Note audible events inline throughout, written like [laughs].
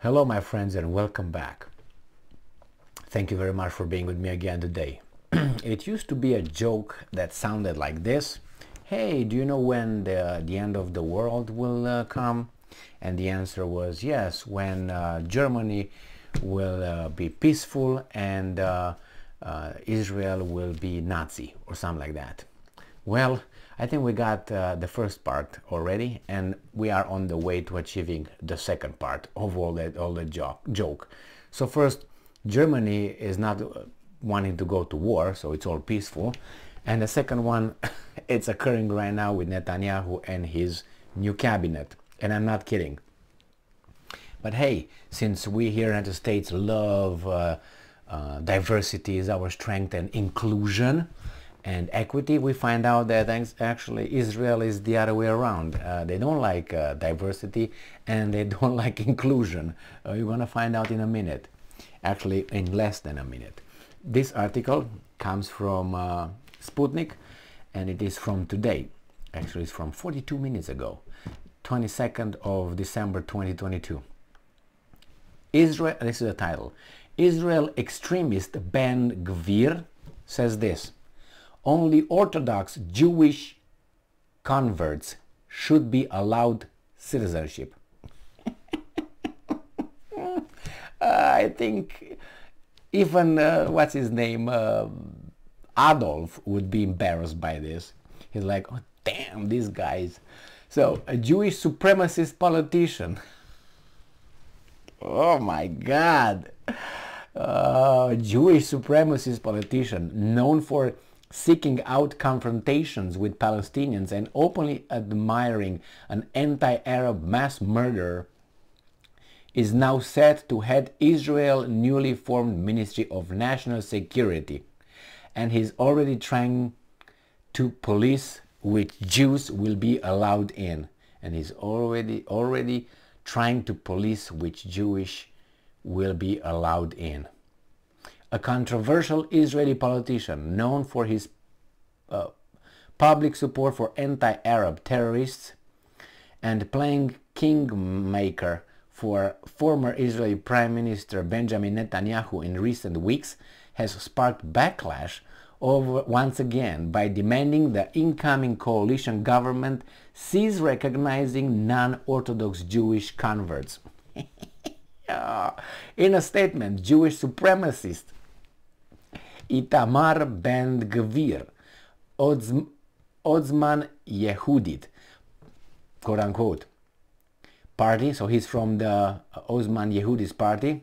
Hello, my friends, and welcome back. Thank you very much for being with me again today. [clears throat] it used to be a joke that sounded like this Hey, do you know when the, the end of the world will uh, come? And the answer was yes, when uh, Germany will uh, be peaceful and uh, uh, Israel will be Nazi or something like that. Well, I think we got uh, the first part already, and we are on the way to achieving the second part of all that all the jo joke. So first, Germany is not uh, wanting to go to war, so it's all peaceful. And the second one, [laughs] it's occurring right now with Netanyahu and his new cabinet. And I'm not kidding. But hey, since we here in the United States love uh, uh, diversity is our strength and inclusion, and equity, we find out that actually Israel is the other way around. Uh, they don't like uh, diversity and they [laughs] don't like inclusion. Uh, you're going to find out in a minute, actually in less than a minute. This article comes from uh, Sputnik and it is from today. Actually, it's from 42 minutes ago, 22nd of December 2022. Israel, this is the title. Israel extremist Ben Gvir says this only Orthodox Jewish converts should be allowed citizenship. [laughs] I think even, uh, what's his name, uh, Adolf would be embarrassed by this. He's like, oh, damn, these guys. So, a Jewish supremacist politician. Oh my God. Uh, Jewish supremacist politician known for seeking out confrontations with Palestinians and openly admiring an anti-Arab mass murder, is now set to head Israel's newly formed Ministry of National Security. And he's already trying to police which Jews will be allowed in. And he's already already trying to police which Jewish will be allowed in a controversial Israeli politician known for his uh, public support for anti-Arab terrorists and playing kingmaker for former Israeli Prime Minister Benjamin Netanyahu in recent weeks has sparked backlash over once again by demanding the incoming coalition government cease recognizing non-Orthodox Jewish converts. [laughs] in a statement, Jewish supremacists Itamar Ben Gvir, Otzman Yehudit, quote unquote, party, so he's from the Osman Yehudis party,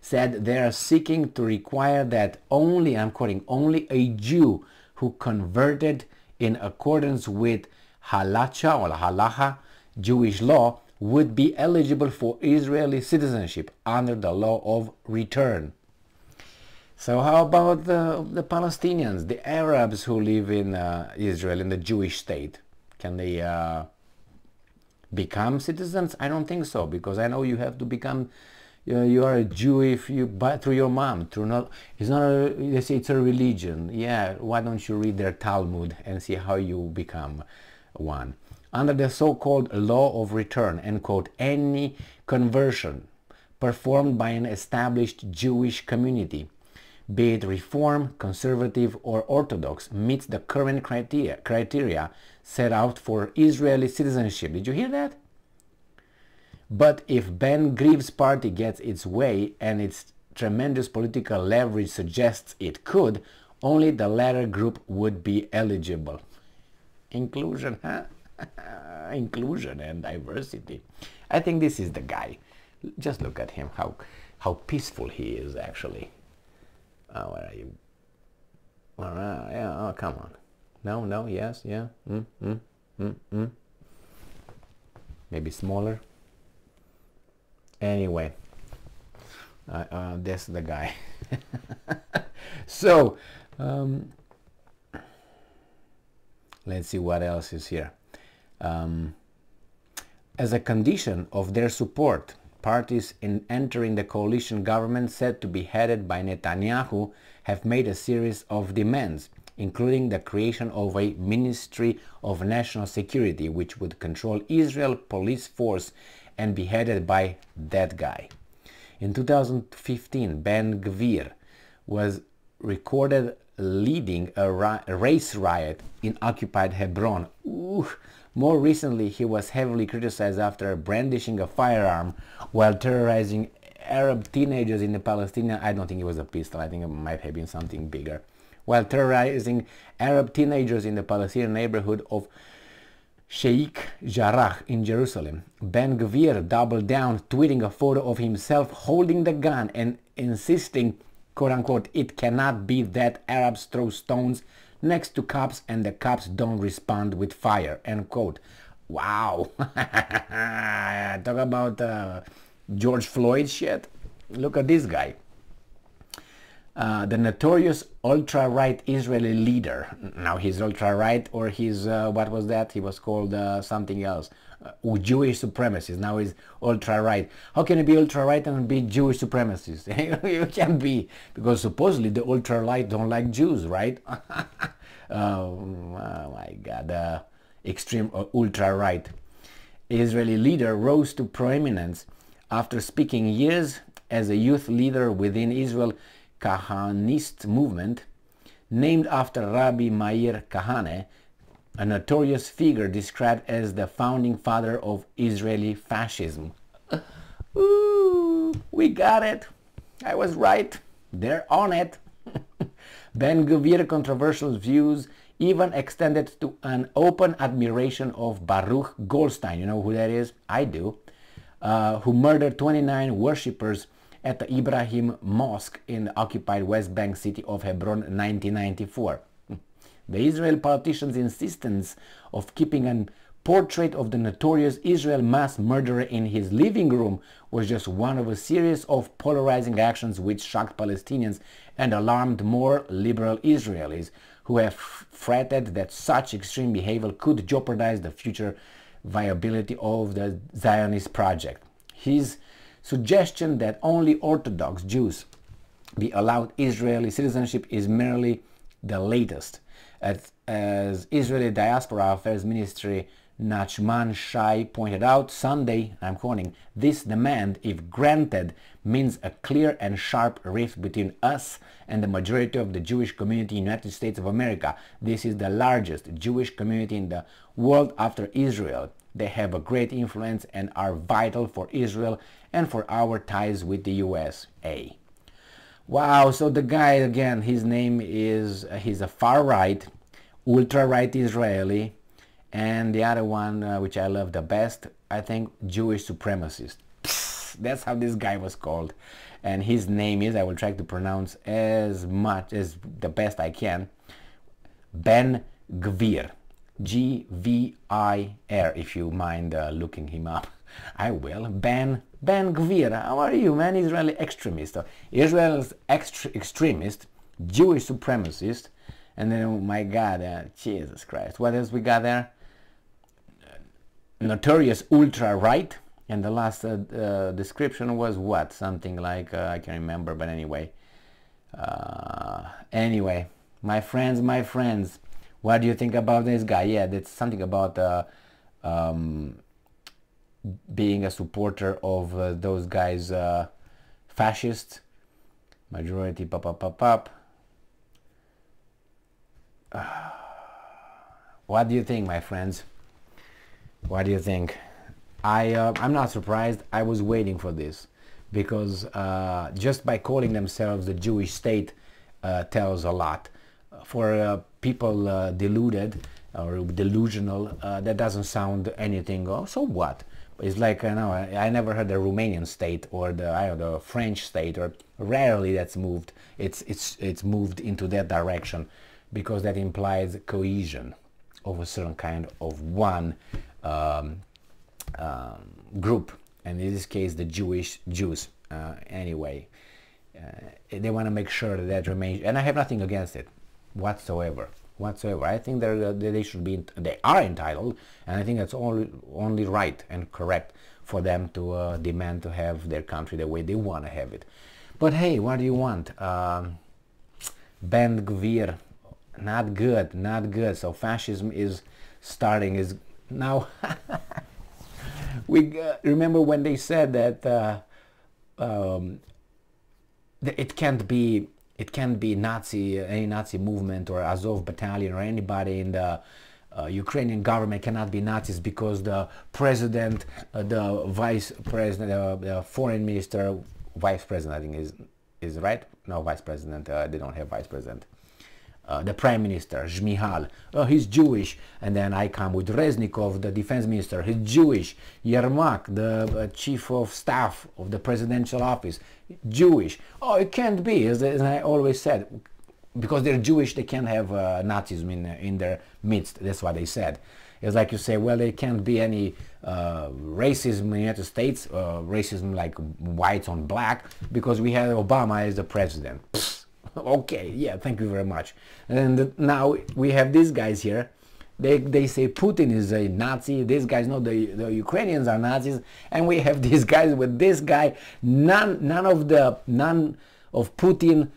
said they are seeking to require that only, I'm quoting, only a Jew who converted in accordance with halacha or halacha, Jewish law, would be eligible for Israeli citizenship under the law of return. So how about the, the Palestinians, the Arabs who live in uh, Israel, in the Jewish state? Can they uh, become citizens? I don't think so, because I know you have to become, you, know, you are a Jew if you, through your mom, through not, it's not a, they say it's a religion. Yeah, why don't you read their Talmud and see how you become one? Under the so-called law of return, end quote, any conversion performed by an established Jewish community be it Reform, Conservative or Orthodox, meets the current criteria, criteria set out for Israeli citizenship. Did you hear that? But if Ben Gvir's party gets its way and its tremendous political leverage suggests it could, only the latter group would be eligible. Inclusion, huh? [laughs] Inclusion and diversity. I think this is the guy. Just look at him, how, how peaceful he is actually. Oh, where are you? All right, yeah, oh, come on. No, no, yes, yeah, mm, mm, mm, mm. Maybe smaller. Anyway, uh, uh, the guy. [laughs] so, um, let's see what else is here. Um, as a condition of their support, Parties in entering the coalition government said to be headed by Netanyahu have made a series of demands, including the creation of a Ministry of National Security which would control Israel police force and beheaded by that guy. In 2015, Ben Gvir was recorded leading a, ri- a race riot in occupied Hebron. Ooh. More recently, he was heavily criticized after brandishing a firearm while terrorizing Arab teenagers in the Palestinian. I don't think it was a pistol. I think it might have been something bigger. While terrorizing Arab teenagers in the Palestinian neighborhood of Sheikh Jarrah in Jerusalem. Ben Gvir doubled down, tweeting a photo of himself holding the gun and insisting, quote unquote, it cannot be that Arabs throw stones next to cops and the cops don't respond with fire, end quote. Wow. [laughs] Talk about uh, George Floyd shit. Look at this guy. Uh, the notorious ultra-right Israeli leader. Now he's ultra-right or he's, uh, what was that? He was called uh, something else. Uh, Jewish supremacist. Now he's ultra-right. How can he be ultra-right and be Jewish supremacist? [laughs] you can't be, because supposedly the ultra-right don't like Jews, right? Um, [laughs] oh my God, the extreme uh, ultra-right. Israeli leader rose to prominence after speaking years as a youth leader within Israel Kahanist movement, named after Rabbi Meir Kahane, a notorious figure described as the founding father of Israeli fascism. Ooh, we got it. I was right. They're on it. [laughs] Ben Gvir controversial views even extended to an open admiration of Baruch Goldstein. You know who that is? I do. Uh, who murdered 29 worshippers at the Ibrahim Mosque in the occupied West Bank city of Hebron in 1994. The Israel politician's insistence of keeping a portrait of the notorious Israel mass murderer in his living room was just one of a series of polarizing actions which shocked Palestinians and alarmed more liberal Israelis who have fretted that such extreme behavior could jeopardize the future viability of the Zionist project. His suggestion that only Orthodox Jews be allowed Israeli citizenship is merely the latest. As, as Israeli Diaspora Affairs Ministry Nachman Shai pointed out Sunday, I'm quoting, this demand, if granted, means a clear and sharp rift between us and the majority of the Jewish community in the United States of America. This is the largest Jewish community in the world after Israel. They have a great influence and are vital for Israel and for our ties with the USA. Wow, so the guy again, his name is, uh, he's a far right, ultra right Israeli, and the other one, uh, which I love the best, I think Jewish supremacist. That's how this guy was called. And his name is, I will try to pronounce as much as the best I can, Ben Gvir. G-V-I-R, if you mind uh, looking him up. [laughs] I will. Ben, Ben Gvir. How are you, man? Israeli extremist. Israel's extre extremist, Jewish supremacist, and then, oh my God, uh, Jesus Christ. What else we got there? notorious ultra-right. And the last uh, uh, description was what? Something like, uh, I can't remember, but anyway. Uh, anyway, my friends, my friends, what do you think about this guy? Yeah, that's something about uh, um, being a supporter of uh, those guys, fascist, majority, pop, pop, pop, pop. [sighs] what do you think, my friends? What do you think? I, uh, I'm not surprised. I was waiting for this because uh, just by calling themselves the Jewish state uh, tells a lot. For uh, people uh, deluded or delusional, uh, that doesn't sound anything. Oh, so what? It's like you know, I, I, never heard the Romanian state or the I don't know, the French state, or rarely that's moved. It's it's it's moved into that direction because that implies cohesion of a certain kind of one um, um, group, and in this case, the Jewish Jews. Uh, anyway, uh, they want to make sure that that remains, and I have nothing against it whatsoever. Whatsoever, I think they're, they should be, they are entitled, and I think that's only only right and correct for them to uh, demand to have their country the way they want to have it. But hey, what do you want? Um, ben Gvir, not good, not good. So fascism is starting, is now [laughs] we uh, remember when they said that uh, um, it can't be it can't be Nazi any Nazi movement or Azov battalion or anybody in the uh, Ukrainian government cannot be Nazis because the president, uh, the vice president, uh, the foreign minister, vice president, I think is is right. No, vice president. Uh, they don't have vice president. Uh, the prime minister, Shmyhal, oh, he's Jewish. And then I come with Reznikov, the defense minister, he's Jewish. Yermak, the uh, chief of staff of the presidential office, Jewish. Oh, it can't be, as, as I always said because they're Jewish, they can't have uh, Nazism in, in their midst. That's what they said. It's like you say, well, there can't be any uh, racism in the United States, uh, racism like whites on black, because we have Obama as the president. [laughs] okay, yeah, thank you very much. And now we have these guys here. They, they say Putin is a Nazi. These guys know the, the Ukrainians are Nazis. And we have [laughs] these guys with this guy. None, none of the, none of Putin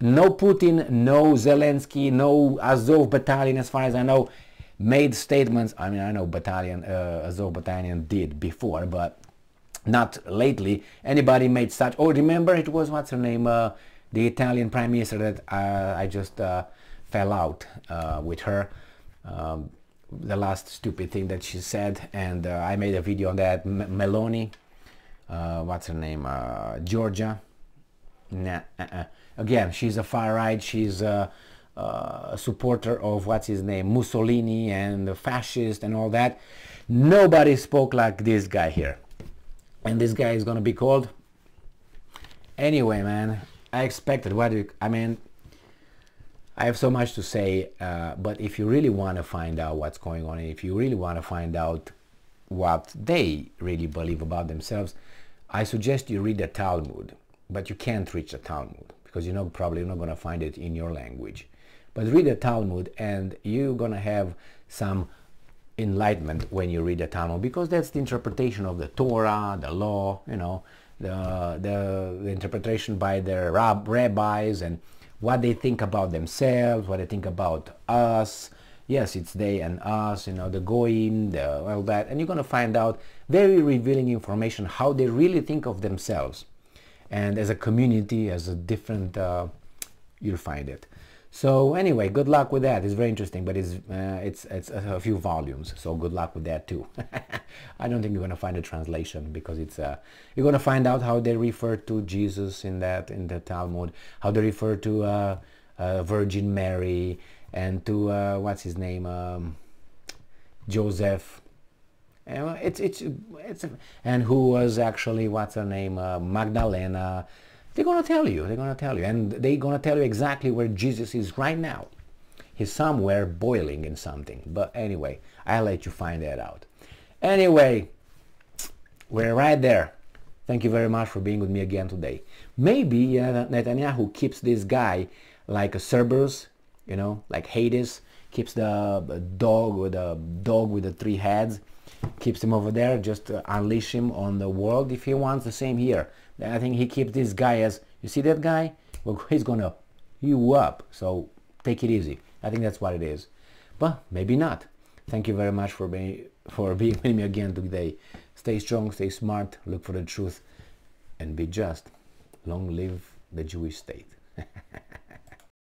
no Putin, no Zelensky, no Azov battalion, as far as I know, made statements. I mean, I know battalion, uh, Azov battalion did before, but not lately. Anybody made such? Oh, remember it was what's her name, uh, the Italian prime minister that uh, I just uh, fell out uh, with her. Um, the last stupid thing that she said, and I made a video on that. M Meloni, what's her name, Giorgia. Nah, -uh again, she's a far right. She's a, a supporter of what's his name, Mussolini and the fascist and all that. Nobody spoke like this guy here. And this guy is to be called. Anyway, man, I expected. What do you, I mean? I have so much to say, uh, but if you really want to find out what's going on, if you really want to find out what they really believe about themselves, I suggest you read the Talmud. But you can't reach the Talmud because you're not probably not going to find it in your language. But read the Talmud and you're going to have some enlightenment when you read the Talmud because that's the interpretation of the Torah, the law, you know, the, the, interpretation by their rab, rabbis and what they think about themselves, what they think about us. Yes, it's they and us, you know, the goyim, the, all that. And you're going to find out very revealing information how they really think of themselves and as a community as a different uh, you'll find it so anyway good luck with that it's very interesting but it's uh, it's it's a few volumes so good luck with that too [laughs] I don't think you're gonna find a translation because it's uh, you're gonna find out how they refer to Jesus in that in the Talmud how they refer to uh, uh, Virgin Mary and to uh, what's his name um, Joseph it's it's it's and who was actually what's her name uh, Magdalena. They're gonna tell you. They're gonna tell you, and they're gonna tell you exactly where Jesus is right now. He's somewhere boiling in something. But anyway, I'll let you find that out. Anyway, we're right there. Thank you very much for being with me again today. Maybe uh, Netanyahu keeps this guy like a Cerberus, you know, like Hades, keeps the dog with a dog with the three heads keeps him over there, just uh, unleash him on the world if he wants. The same here. I think he keeps this guy as, you see that guy? Well, [laughs] he's going to you up. So take it easy. I think that's what it is. But maybe not. Thank you very much for being, for [laughs] being with me again today. Stay strong, stay smart, look for the truth, and be just. Long live the Jewish state. [laughs]